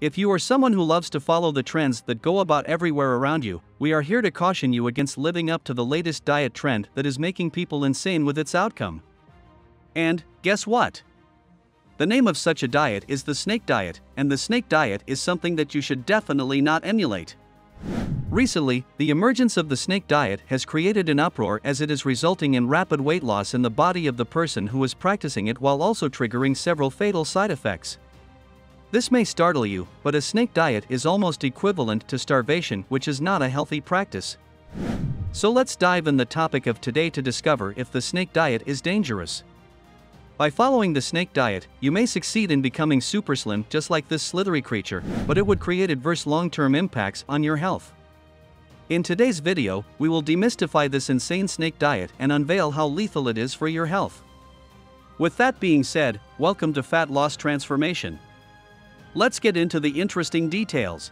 If you are someone who loves to follow the trends that go about everywhere around you, we are here to caution you against living up to the latest diet trend that is making people insane with its outcome. And, guess what? The name of such a diet is the snake diet, and the snake diet is something that you should definitely not emulate. Recently, the emergence of the snake diet has created an uproar as it is resulting in rapid weight loss in the body of the person who is practicing it while also triggering several fatal side effects. This may startle you, but a snake diet is almost equivalent to starvation, which is not a healthy practice. So let's dive in the topic of today to discover if the snake diet is dangerous. By following the snake diet, you may succeed in becoming super slim just like this slithery creature, but it would create adverse long-term impacts on your health. In today's video, we will demystify this insane snake diet and unveil how lethal it is for your health. With that being said, welcome to Fat Loss Transformation. Let's get into the interesting details.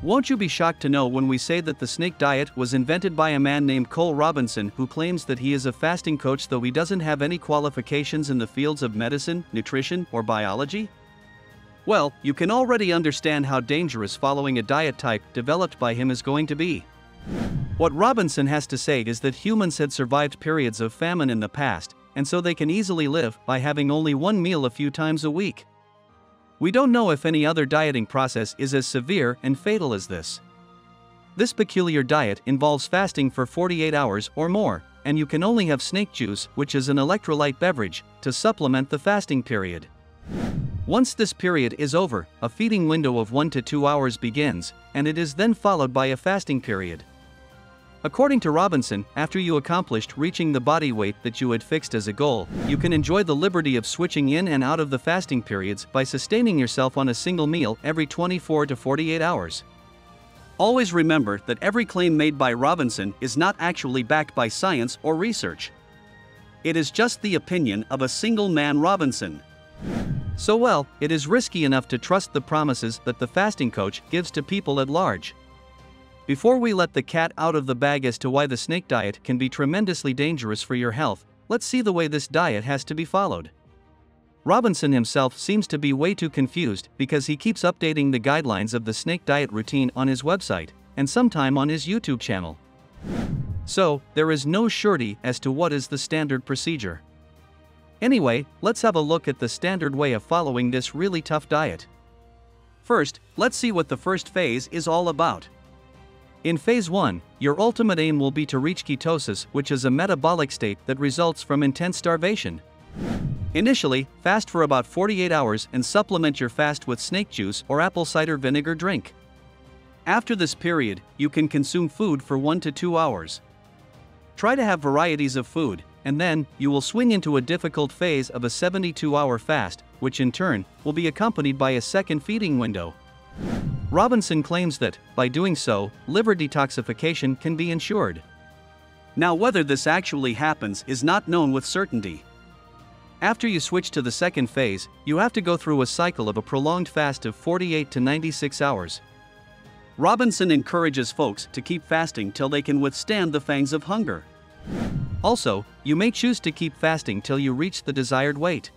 Won't you be shocked to know when we say that the snake diet was invented by a man named Cole Robinson who claims that he is a fasting coach though he doesn't have any qualifications in the fields of medicine, nutrition, or biology? Well, you can already understand how dangerous following a diet type developed by him is going to be. What Robinson has to say is that humans had survived periods of famine in the past, and so they can easily live by having only one meal a few times a week. We don't know if any other dieting process is as severe and fatal as this. This peculiar diet involves fasting for 48 hours or more, and you can only have snake juice, which is an electrolyte beverage, to supplement the fasting period. Once this period is over, a feeding window of 1 to 2 hours begins, and it is then followed by a fasting period. According to Robinson, after you accomplished reaching the body weight that you had fixed as a goal, you can enjoy the liberty of switching in and out of the fasting periods by sustaining yourself on a single meal every 24 to 48 hours. Always remember that every claim made by Robinson is not actually backed by science or research. It is just the opinion of a single man Robinson. So, well, it is risky enough to trust the promises that the fasting coach gives to people at large. Before we let the cat out of the bag as to why the snake diet can be tremendously dangerous for your health, let's see the way this diet has to be followed. Robinson himself seems to be way too confused because he keeps updating the guidelines of the snake diet routine on his website, and sometime on his YouTube channel. So, there is no surety as to what is the standard procedure. Anyway, let's have a look at the standard way of following this really tough diet. First, let's see what the first phase is all about. In phase 1, your ultimate aim will be to reach ketosis, which is a metabolic state that results from intense starvation. Initially, fast for about 48 hours and supplement your fast with snake juice or apple cider vinegar drink. After this period, you can consume food for 1 to 2 hours. Try to have varieties of food, and then you will swing into a difficult phase of a 72 hour fast, which in turn will be accompanied by a second feeding window. Robinson claims that, by doing so, liver detoxification can be ensured. Now, whether this actually happens is not known with certainty. After you switch to the second phase, you have to go through a cycle of a prolonged fast of 48 to 96 hours. Robinson encourages folks to keep fasting till they can withstand the fangs of hunger. Also, you may choose to keep fasting till you reach the desired weight.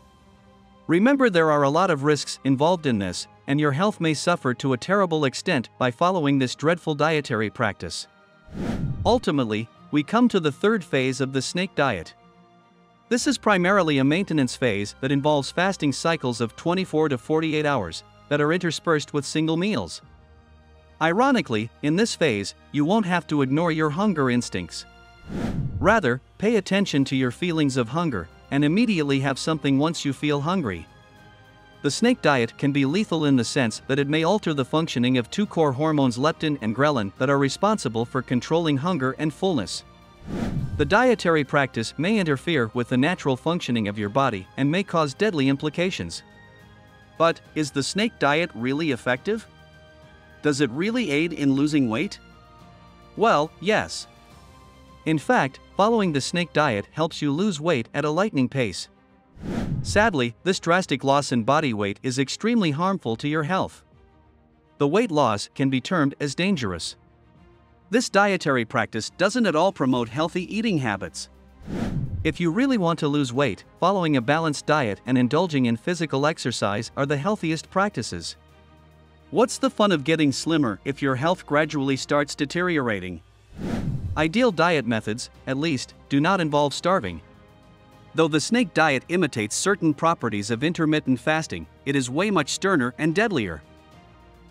Remember, there are a lot of risks involved in this, and your health may suffer to a terrible extent by following this dreadful dietary practice. Ultimately, we come to the third phase of the snake diet. This is primarily a maintenance phase that involves fasting cycles of 24 to 48 hours that are interspersed with single meals. Ironically, in this phase, you won't have to ignore your hunger instincts. Rather, pay attention to your feelings of hunger and immediately have something once you feel hungry. The snake diet can be lethal in the sense that it may alter the functioning of two core hormones leptin and ghrelin that are responsible for controlling hunger and fullness. The dietary practice may interfere with the natural functioning of your body and may cause deadly implications. But, is the snake diet really effective? Does it really aid in losing weight? Well, yes. In fact, following the snake diet helps you lose weight at a lightning pace. Sadly, this drastic loss in body weight is extremely harmful to your health. The weight loss can be termed as dangerous. This dietary practice doesn't at all promote healthy eating habits. If you really want to lose weight, following a balanced diet and indulging in physical exercise are the healthiest practices. What's the fun of getting slimmer if your health gradually starts deteriorating? Ideal diet methods, at least, do not involve starving. Though the snake diet imitates certain properties of intermittent fasting, it is way much sterner and deadlier.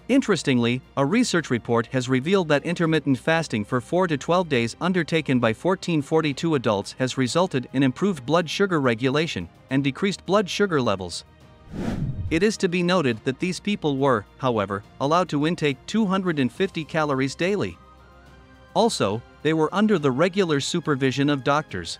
Interestingly, a research report has revealed that intermittent fasting for 4 to 12 days undertaken by 1442 adults has resulted in improved blood sugar regulation and decreased blood sugar levels. It is to be noted that these people were, however, allowed to intake 250 calories daily. Also, they were under the regular supervision of doctors.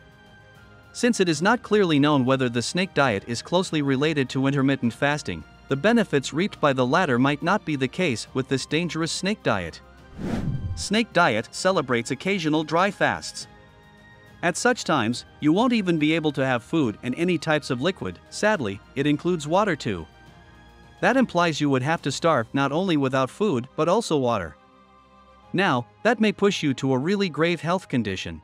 Since it is not clearly known whether the snake diet is closely related to intermittent fasting, the benefits reaped by the latter might not be the case with this dangerous snake diet. Snake diet celebrates occasional dry fasts. At such times, you won't even be able to have food and any types of liquid, sadly, it includes water too. That implies you would have to starve not only without food but also water. Now, that may push you to a really grave health condition.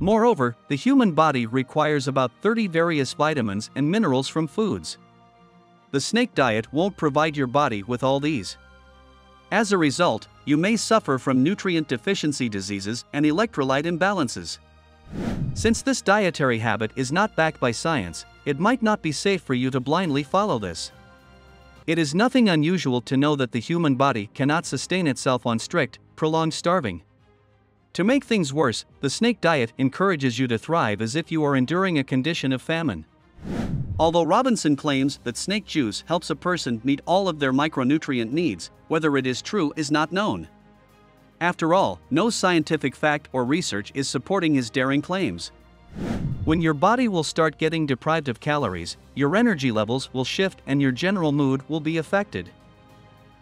Moreover, the human body requires about 30 various vitamins and minerals from foods the snake diet won't provide your body with all these. As a result, you may suffer from nutrient deficiency diseases and electrolyte imbalances. Since this dietary habit is not backed by science, it might not be safe for you to blindly follow this. It is nothing unusual to know that the human body cannot sustain itself on strict, prolonged starving. To make things worse, the snake diet encourages you to thrive as if you are enduring a condition of famine. Although Robinson claims that snake juice helps a person meet all of their micronutrient needs, whether it is true is not known. After all, no scientific fact or research is supporting his daring claims. When your body will start getting deprived of calories, your energy levels will shift and your general mood will be affected.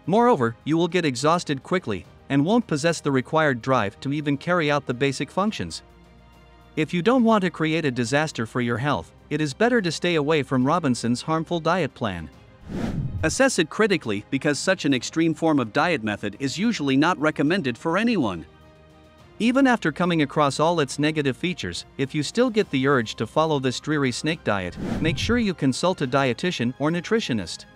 Moreover, you will get exhausted quickly and won't possess the required drive to even carry out the basic functions. If you don't want to create a disaster for your health, it is better to stay away from Robinson's harmful diet plan. Assess it critically because such an extreme form of diet method is usually not recommended for anyone. Even after coming across all its negative features, if you still get the urge to follow this dreary snake diet, make sure you consult a dietitian or nutritionist.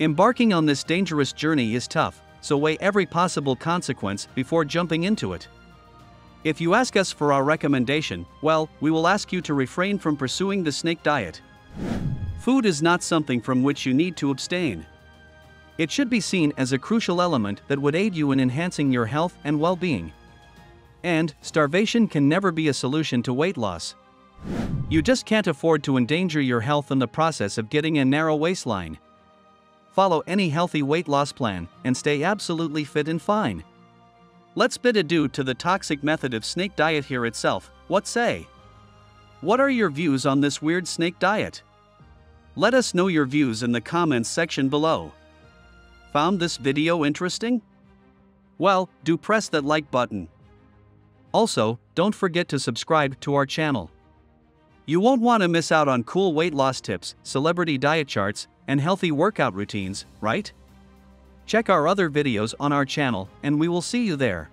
Embarking on this dangerous journey is tough, so weigh every possible consequence before jumping into it. If you ask us for our recommendation, well, we will ask you to refrain from pursuing the snake diet. Food is not something from which you need to abstain. It should be seen as a crucial element that would aid you in enhancing your health and well being. And, starvation can never be a solution to weight loss. You just can't afford to endanger your health in the process of getting a narrow waistline. Follow any healthy weight loss plan and stay absolutely fit and fine. Let's bid adieu to the toxic method of snake diet here itself, what say? What are your views on this weird snake diet? Let us know your views in the comments section below. Found this video interesting? Well, do press that like button. Also, don't forget to subscribe to our channel. You won't want to miss out on cool weight loss tips, celebrity diet charts, and healthy workout routines, right? Check our other videos on our channel and we will see you there.